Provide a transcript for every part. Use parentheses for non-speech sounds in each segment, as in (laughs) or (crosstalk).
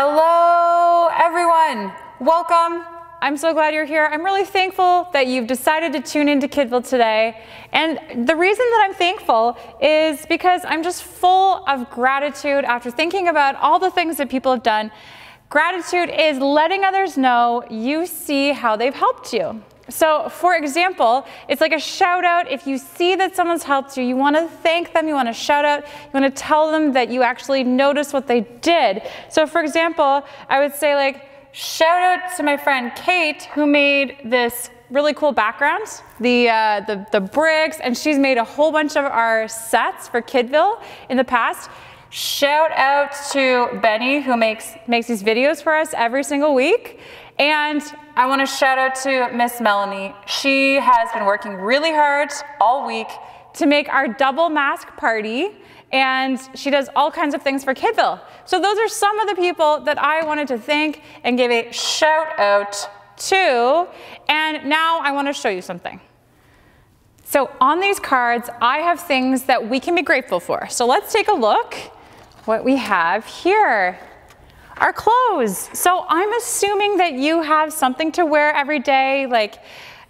Hello, everyone. Welcome. I'm so glad you're here. I'm really thankful that you've decided to tune into Kidville today. And the reason that I'm thankful is because I'm just full of gratitude after thinking about all the things that people have done. Gratitude is letting others know you see how they've helped you. So, for example, it's like a shout out. If you see that someone's helped you, you want to thank them, you want to shout out, you want to tell them that you actually noticed what they did. So, for example, I would say, like, shout out to my friend Kate, who made this really cool background, the, uh, the, the bricks, and she's made a whole bunch of our sets for Kidville in the past. Shout out to Benny, who makes, makes these videos for us every single week. And I want to shout out to Miss Melanie. She has been working really hard all week to make our double mask party and she does all kinds of things for Kidville. So those are some of the people that I wanted to thank and give a shout out to. And now I want to show you something. So on these cards, I have things that we can be grateful for. So let's take a look what we have here our clothes. So I'm assuming that you have something to wear every day. Like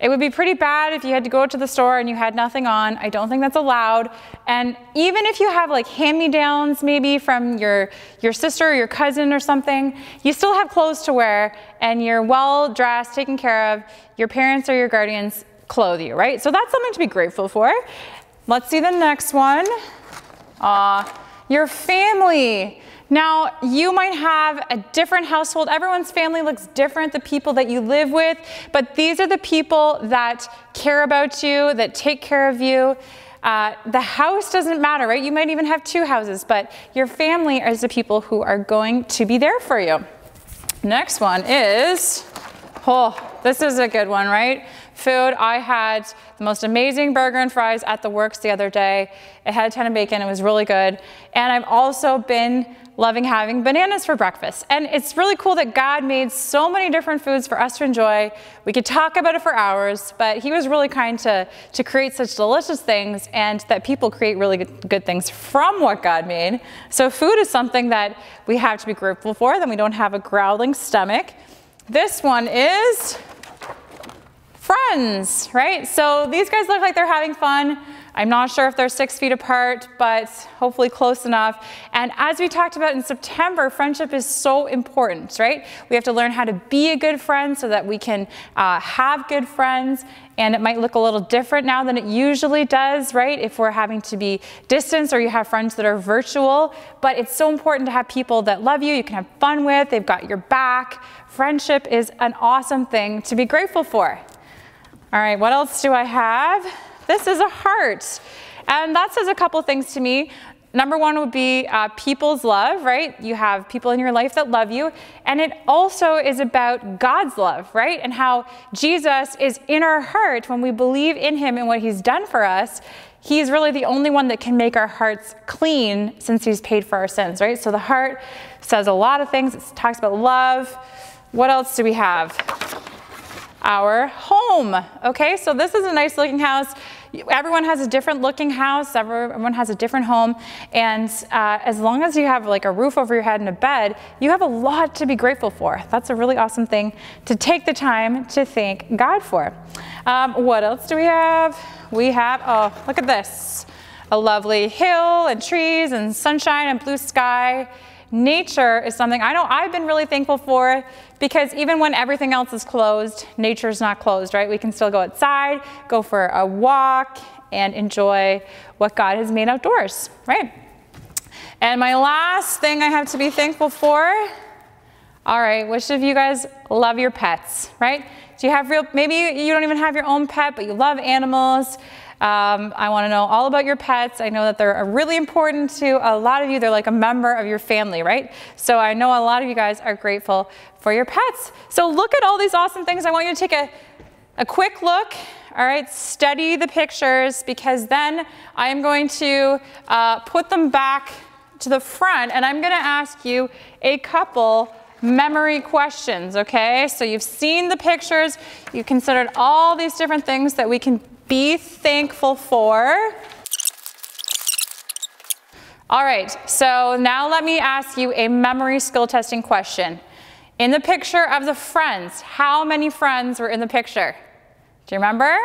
it would be pretty bad if you had to go to the store and you had nothing on. I don't think that's allowed. And even if you have like hand-me-downs maybe from your, your sister or your cousin or something, you still have clothes to wear and you're well dressed, taken care of. Your parents or your guardians clothe you, right? So that's something to be grateful for. Let's see the next one. Uh, your family. Now, you might have a different household. Everyone's family looks different, the people that you live with, but these are the people that care about you, that take care of you. Uh, the house doesn't matter, right? You might even have two houses, but your family is the people who are going to be there for you. Next one is, oh, this is a good one, right? Food, I had the most amazing burger and fries at the works the other day. It had a ton of bacon, it was really good. And I've also been loving having bananas for breakfast. And it's really cool that God made so many different foods for us to enjoy. We could talk about it for hours, but he was really kind to, to create such delicious things and that people create really good, good things from what God made. So food is something that we have to be grateful for, then we don't have a growling stomach. This one is friends, right? So these guys look like they're having fun. I'm not sure if they're six feet apart, but hopefully close enough. And as we talked about in September, friendship is so important, right? We have to learn how to be a good friend so that we can uh, have good friends. And it might look a little different now than it usually does, right? If we're having to be distance or you have friends that are virtual. But it's so important to have people that love you, you can have fun with, they've got your back. Friendship is an awesome thing to be grateful for. All right, what else do I have? This is a heart. And that says a couple things to me. Number one would be uh, people's love, right? You have people in your life that love you. And it also is about God's love, right? And how Jesus is in our heart when we believe in him and what he's done for us. He's really the only one that can make our hearts clean since he's paid for our sins, right? So the heart says a lot of things. It talks about love. What else do we have? Our home. Okay, so this is a nice looking house everyone has a different looking house, everyone has a different home, and uh, as long as you have like a roof over your head and a bed, you have a lot to be grateful for. That's a really awesome thing to take the time to thank God for. Um, what else do we have? We have, oh, look at this. A lovely hill and trees and sunshine and blue sky nature is something I know I've been really thankful for because even when everything else is closed, nature's not closed, right? We can still go outside, go for a walk, and enjoy what God has made outdoors, right? And my last thing I have to be thankful for, all right, which of you guys love your pets, right? Do you have real, maybe you don't even have your own pet, but you love animals. Um, I want to know all about your pets. I know that they're really important to a lot of you. They're like a member of your family, right? So I know a lot of you guys are grateful for your pets. So look at all these awesome things. I want you to take a, a quick look. All right, study the pictures because then I am going to uh, put them back to the front and I'm going to ask you a couple memory questions, okay? So you've seen the pictures, you considered all these different things that we can be thankful for. All right, so now let me ask you a memory skill testing question. In the picture of the friends, how many friends were in the picture? Do you remember?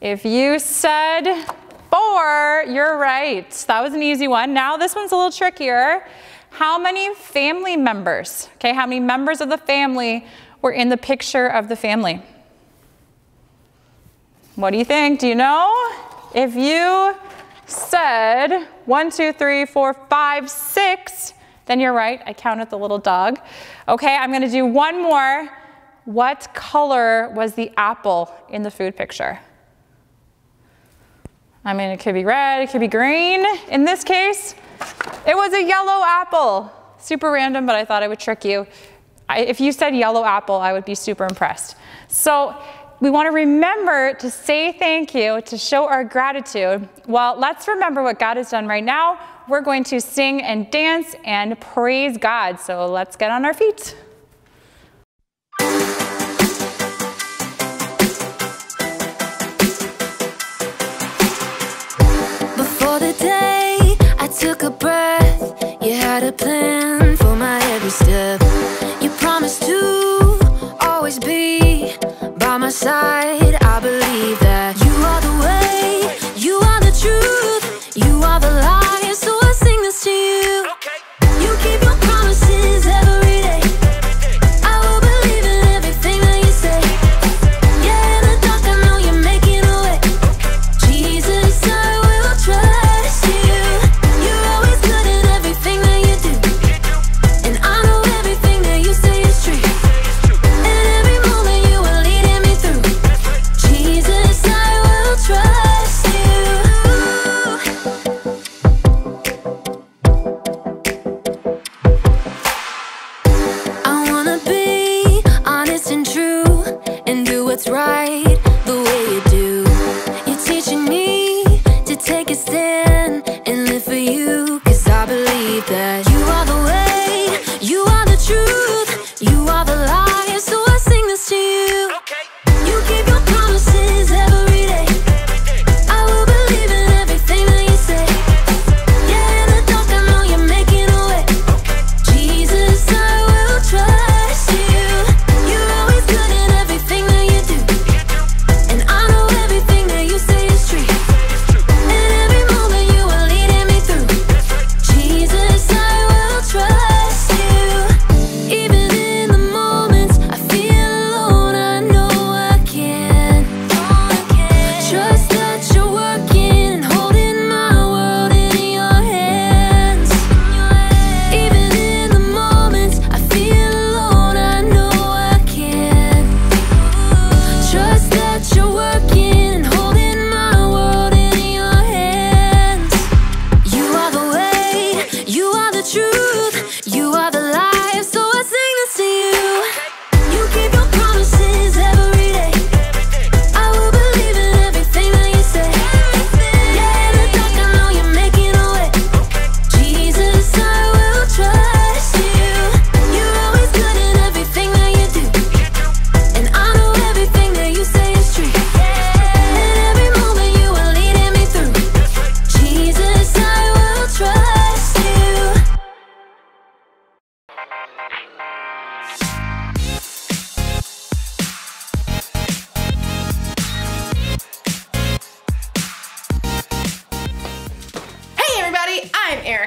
If you said four, you're right. That was an easy one. Now this one's a little trickier. How many family members, okay, how many members of the family were in the picture of the family? What do you think? Do you know? If you said one, two, three, four, five, six, then you're right. I counted the little dog. Okay, I'm to do one more. What color was the apple in the food picture? I mean, it could be red, it could be green. In this case, it was a yellow apple. Super random, but I thought I would trick you. I, if you said yellow apple, I would be super impressed. So we want to remember to say thank you, to show our gratitude. Well, let's remember what God has done right now. We're going to sing and dance and praise God. So let's get on our feet. Before the day I took a breath, you had a plan for my every step. By my side. I believe that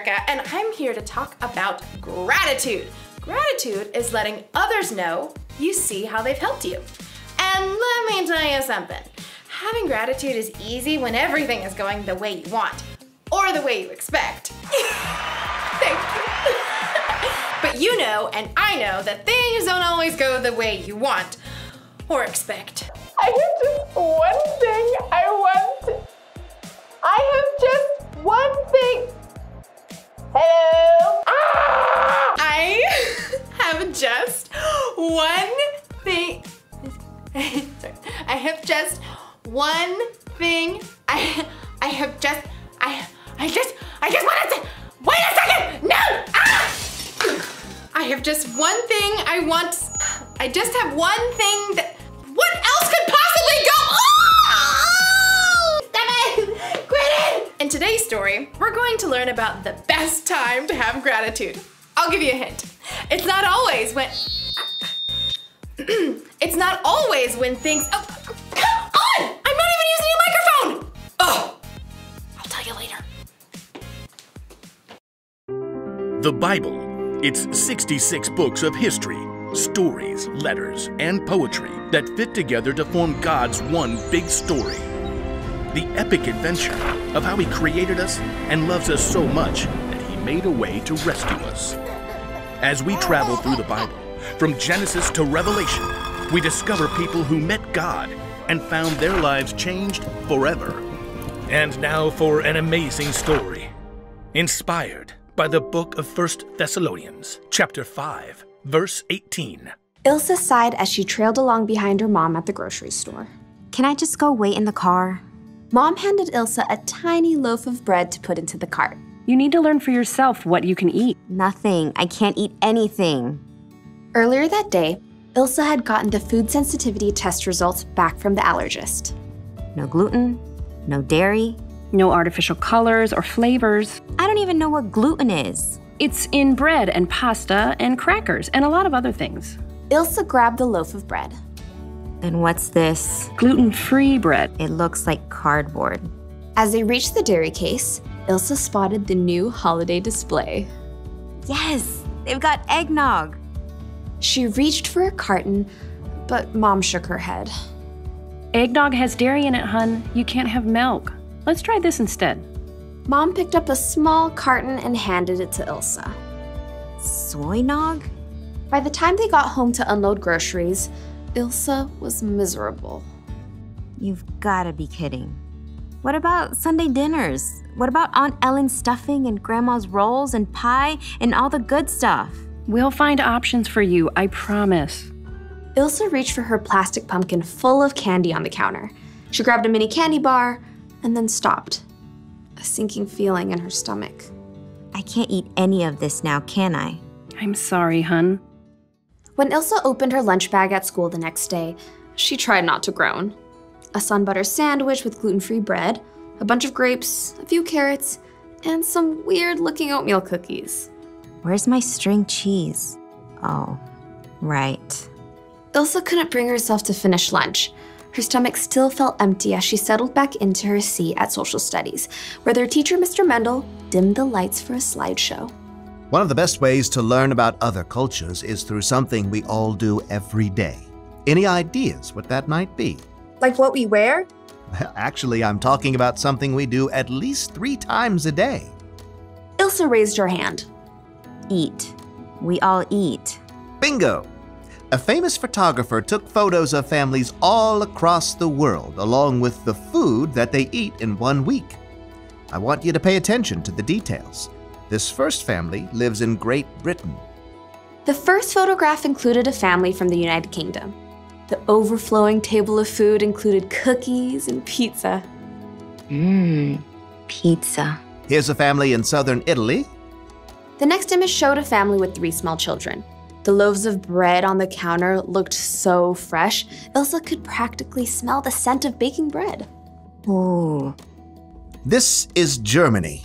Erica and I'm here to talk about gratitude. Gratitude is letting others know you see how they've helped you. And let me tell you something. Having gratitude is easy when everything is going the way you want or the way you expect. (laughs) Thank you. (laughs) but you know and I know that things don't always go the way you want or expect. I have just one thing I want. I have just one thing. Hello. Ah! I (laughs) have just one thing. Sorry. I have just one thing. I I have just I I just I just want to. Wait a second. No. Ah! I have just one thing I want. I just have one thing that. Today's story, we're going to learn about the best time to have gratitude. I'll give you a hint. It's not always when. (clears throat) it's not always when things. Oh, come on! I'm not even using a microphone! Oh! I'll tell you later. The Bible. It's 66 books of history, stories, letters, and poetry that fit together to form God's one big story. The epic adventure of how He created us and loves us so much that He made a way to rescue us. As we travel through the Bible, from Genesis to Revelation, we discover people who met God and found their lives changed forever. And now for an amazing story, inspired by the book of 1 Thessalonians, chapter 5, verse 18. Ilsa sighed as she trailed along behind her mom at the grocery store. Can I just go wait in the car? Mom handed Ilsa a tiny loaf of bread to put into the cart. You need to learn for yourself what you can eat. Nothing. I can't eat anything. Earlier that day, Ilsa had gotten the food sensitivity test results back from the allergist. No gluten, no dairy. No artificial colors or flavors. I don't even know what gluten is. It's in bread and pasta and crackers and a lot of other things. Ilsa grabbed the loaf of bread. Then what's this? Gluten free bread. It looks like cardboard. As they reached the dairy case, Ilsa spotted the new holiday display. Yes, they've got eggnog. She reached for a carton, but Mom shook her head. Eggnog has dairy in it, hun. You can't have milk. Let's try this instead. Mom picked up a small carton and handed it to Ilsa. Soy nog? By the time they got home to unload groceries, Ilsa was miserable. You've gotta be kidding. What about Sunday dinners? What about Aunt Ellen's stuffing and Grandma's rolls and pie and all the good stuff? We'll find options for you, I promise. Ilsa reached for her plastic pumpkin full of candy on the counter. She grabbed a mini candy bar and then stopped, a sinking feeling in her stomach. I can't eat any of this now, can I? I'm sorry, hun. When Ilsa opened her lunch bag at school the next day, she tried not to groan. A sun butter sandwich with gluten free bread, a bunch of grapes, a few carrots, and some weird looking oatmeal cookies. Where's my string cheese? Oh, right. Ilsa couldn't bring herself to finish lunch. Her stomach still felt empty as she settled back into her seat at social studies, where their teacher, Mr. Mendel, dimmed the lights for a slideshow. One of the best ways to learn about other cultures is through something we all do every day. Any ideas what that might be? Like what we wear? (laughs) Actually, I'm talking about something we do at least three times a day. Ilsa raised her hand. Eat. We all eat. Bingo! A famous photographer took photos of families all across the world, along with the food that they eat in one week. I want you to pay attention to the details. This first family lives in Great Britain. The first photograph included a family from the United Kingdom. The overflowing table of food included cookies and pizza. Mmm, pizza. Here's a family in southern Italy. The next image showed a family with three small children. The loaves of bread on the counter looked so fresh, Ilsa could practically smell the scent of baking bread. Ooh. This is Germany.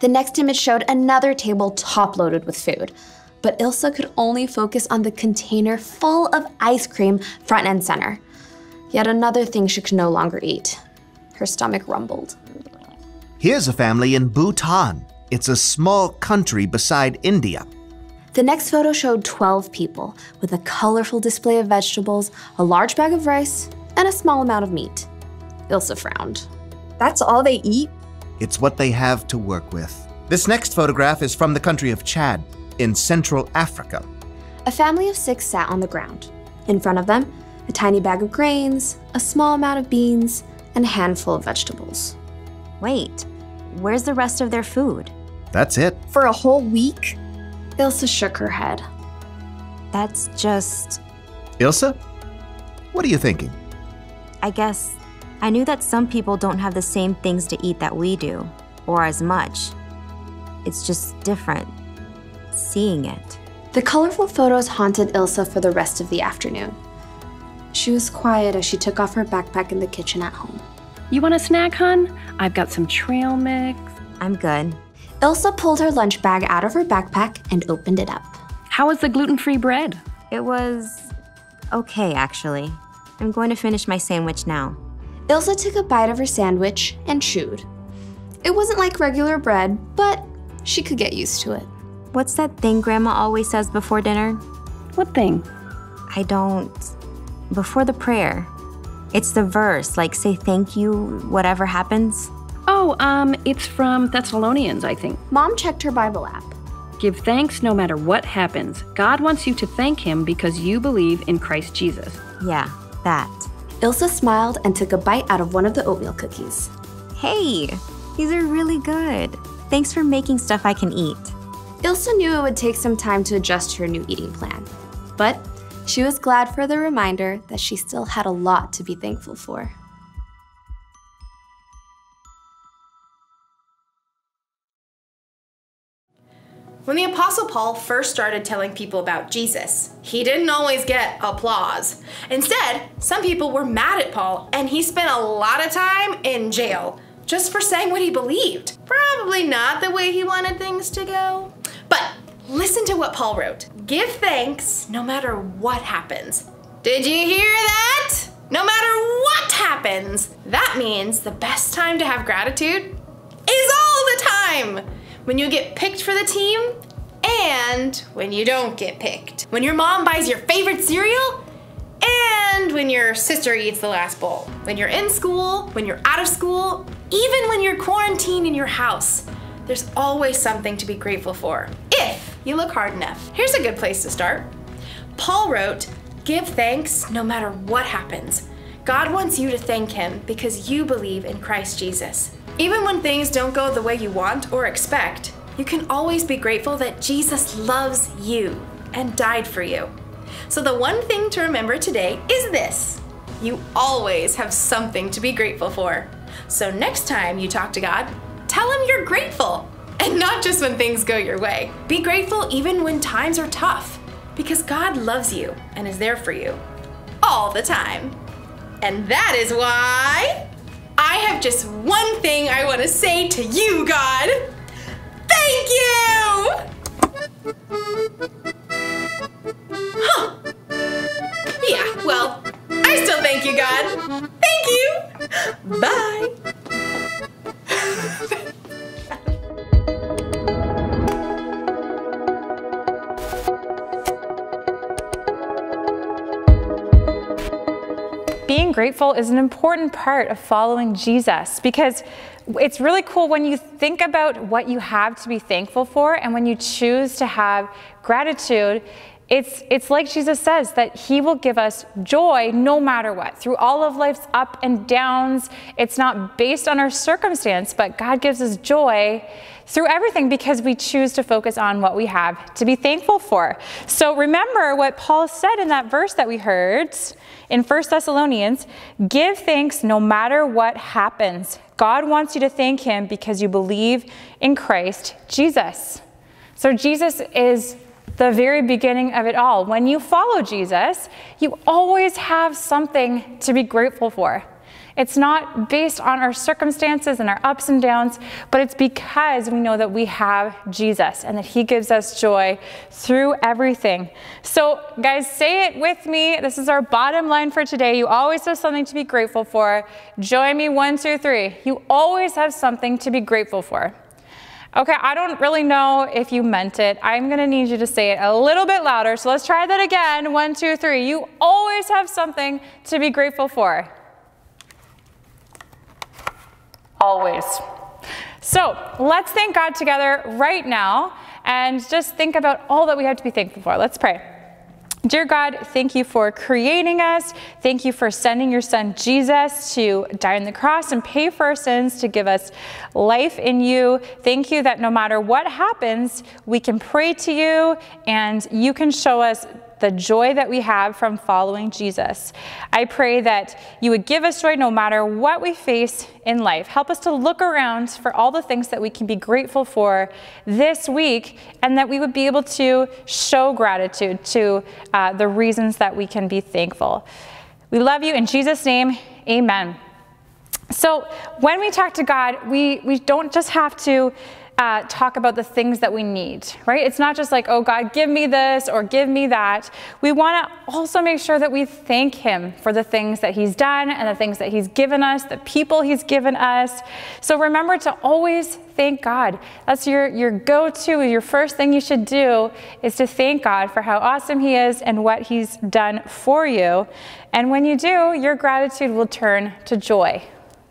The next image showed another table top loaded with food, but Ilsa could only focus on the container full of ice cream front and center. Yet another thing she could no longer eat. Her stomach rumbled. Here's a family in Bhutan. It's a small country beside India. The next photo showed 12 people with a colorful display of vegetables, a large bag of rice, and a small amount of meat. Ilsa frowned. That's all they eat? It's what they have to work with. This next photograph is from the country of Chad, in Central Africa. A family of six sat on the ground. In front of them, a tiny bag of grains, a small amount of beans, and a handful of vegetables. Wait, where's the rest of their food? That's it. For a whole week? Ilsa shook her head. That's just. Ilsa? What are you thinking? I guess I knew that some people don't have the same things to eat that we do, or as much. It's just different. Seeing it. The colorful photos haunted Ilsa for the rest of the afternoon. She was quiet as she took off her backpack in the kitchen at home. You want a snack, hun? I've got some trail mix. I'm good. Ilsa pulled her lunch bag out of her backpack and opened it up. How was the gluten free bread? It was okay, actually. I'm going to finish my sandwich now. Ilsa took a bite of her sandwich and chewed. It wasn't like regular bread, but she could get used to it. What's that thing Grandma always says before dinner? What thing? I don't. Before the prayer. It's the verse, like say thank you, whatever happens. Oh, um, it's from Thessalonians, I think. Mom checked her Bible app. Give thanks no matter what happens. God wants you to thank Him because you believe in Christ Jesus. Yeah, that. Ilsa smiled and took a bite out of one of the oatmeal cookies. Hey, these are really good. Thanks for making stuff I can eat. Ilsa knew it would take some time to adjust to her new eating plan, but she was glad for the reminder that she still had a lot to be thankful for. When the Apostle Paul first started telling people about Jesus, he didn't always get applause. Instead, some people were mad at Paul, and he spent a lot of time in jail just for saying what he believed. Probably not the way he wanted things to go. But listen to what Paul wrote Give thanks no matter what happens. Did you hear that? No matter what happens. That means the best time to have gratitude is all the time. When you get picked for the team and when you don't get picked. When your mom buys your favorite cereal and when your sister eats the last bowl. When you're in school, when you're out of school, even when you're quarantined in your house. There's always something to be grateful for, if you look hard enough. Here's a good place to start. Paul wrote, Give thanks no matter what happens. God wants you to thank Him because you believe in Christ Jesus. Even when things don't go the way you want or expect, you can always be grateful that Jesus loves you and died for you. So, the one thing to remember today is this you always have something to be grateful for. So, next time you talk to God, tell Him you're grateful and not just when things go your way. Be grateful even when times are tough because God loves you and is there for you all the time. And that is why I have just one thing I want to say to you, God. Thank you! Huh. Yeah, well, I still thank you, God. Thank you. Bye. (laughs) Being grateful is an important part of following Jesus because it's really cool when you think about what you have to be thankful for and when you choose to have gratitude. It's, it's like Jesus says that He will give us joy no matter what. Through all of life's up and downs, it's not based on our circumstance, but God gives us joy through everything because we choose to focus on what we have to be thankful for. So remember what Paul said in that verse that we heard in 1 Thessalonians give thanks no matter what happens. God wants you to thank Him because you believe in Christ Jesus. So Jesus is the very beginning of it all. When you follow Jesus, you always have something to be grateful for. It's not based on our circumstances and our ups and downs, but it's because we know that we have Jesus and that He gives us joy through everything. So, guys, say it with me. This is our bottom line for today. You always have something to be grateful for. Join me one, two, three. You always have something to be grateful for. Okay, I don't really know if you meant it. I'm gonna need you to say it a little bit louder. So let's try that again. One, two, three. You always have something to be grateful for. Always. So let's thank God together right now and just think about all that we have to be thankful for. Let's pray. Dear God, thank you for creating us. Thank you for sending your son Jesus to die on the cross and pay for our sins to give us life in you. Thank you that no matter what happens, we can pray to you and you can show us the joy that we have from following Jesus. I pray that you would give us joy no matter what we face in life. Help us to look around for all the things that we can be grateful for this week, and that we would be able to show gratitude to uh, the reasons that we can be thankful. We love you in Jesus' name, amen. So when we talk to God, we, we don't just have to uh, talk about the things that we need, right? It's not just like, oh, God, give me this or give me that. We want to also make sure that we thank Him for the things that He's done and the things that He's given us, the people He's given us. So remember to always thank God. That's your, your go to, your first thing you should do is to thank God for how awesome He is and what He's done for you. And when you do, your gratitude will turn to joy.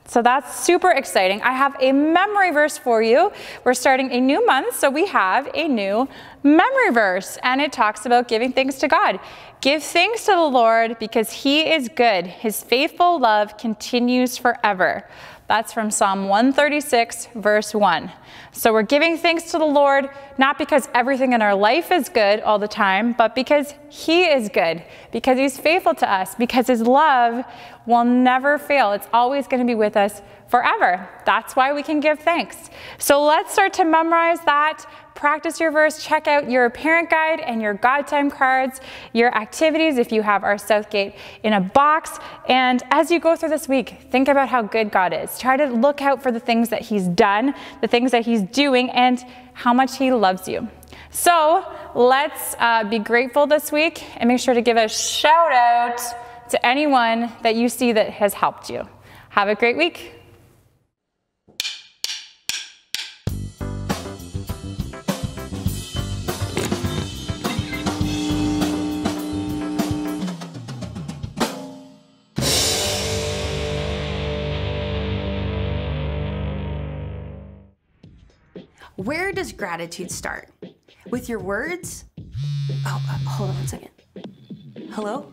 So that's super exciting. I have a memory verse for you. We're starting a new month, so we have a new memory verse, and it talks about giving thanks to God. Give thanks to the Lord because he is good. His faithful love continues forever. That's from Psalm 136, verse 1. So we're giving thanks to the Lord, not because everything in our life is good all the time, but because He is good, because He's faithful to us, because His love will never fail. It's always going to be with us forever. That's why we can give thanks. So let's start to memorize that practice your verse, check out your parent guide and your God time cards, your activities if you have our Southgate in a box. And as you go through this week, think about how good God is. Try to look out for the things that He's done, the things that He's doing, and how much He loves you. So let's uh, be grateful this week and make sure to give a shout out to anyone that you see that has helped you. Have a great week. Where does gratitude start? With your words? Oh, uh, hold on one second. Hello?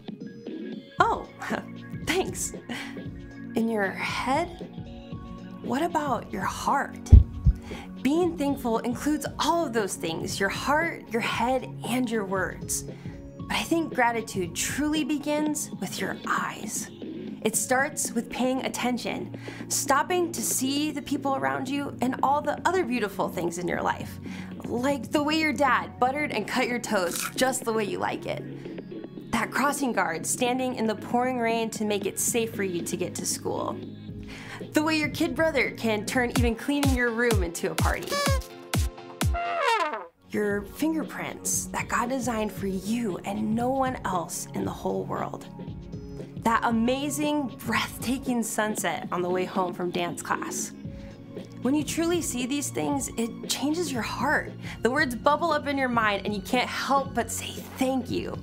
Oh, (laughs) thanks. In your head? What about your heart? Being thankful includes all of those things your heart, your head, and your words. But I think gratitude truly begins with your eyes. It starts with paying attention, stopping to see the people around you and all the other beautiful things in your life, like the way your dad buttered and cut your toast just the way you like it. That crossing guard standing in the pouring rain to make it safe for you to get to school. The way your kid brother can turn even cleaning your room into a party. Your fingerprints that God designed for you and no one else in the whole world that amazing, breathtaking sunset on the way home from dance class. When you truly see these things, it changes your heart. The words bubble up in your mind and you can't help but say thank you.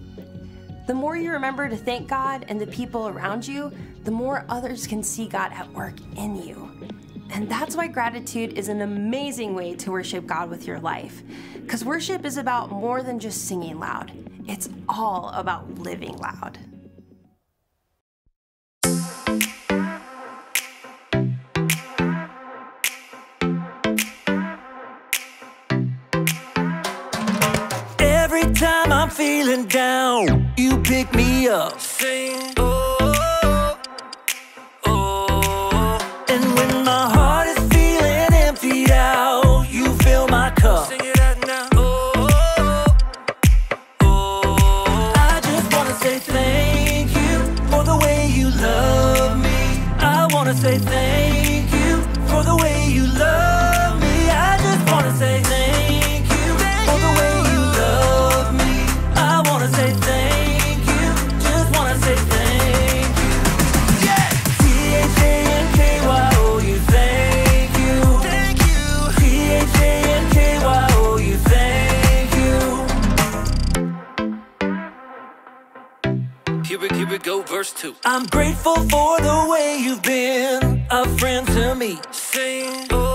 The more you remember to thank God and the people around you, the more others can see God at work in you. And that's why gratitude is an amazing way to worship God with your life. Because worship is about more than just singing loud, it's all about living loud. I'm feeling down, you pick me up. Sing, Here we, here we go, verse 2. I'm grateful for the way you've been a friend to me. Sing, oh,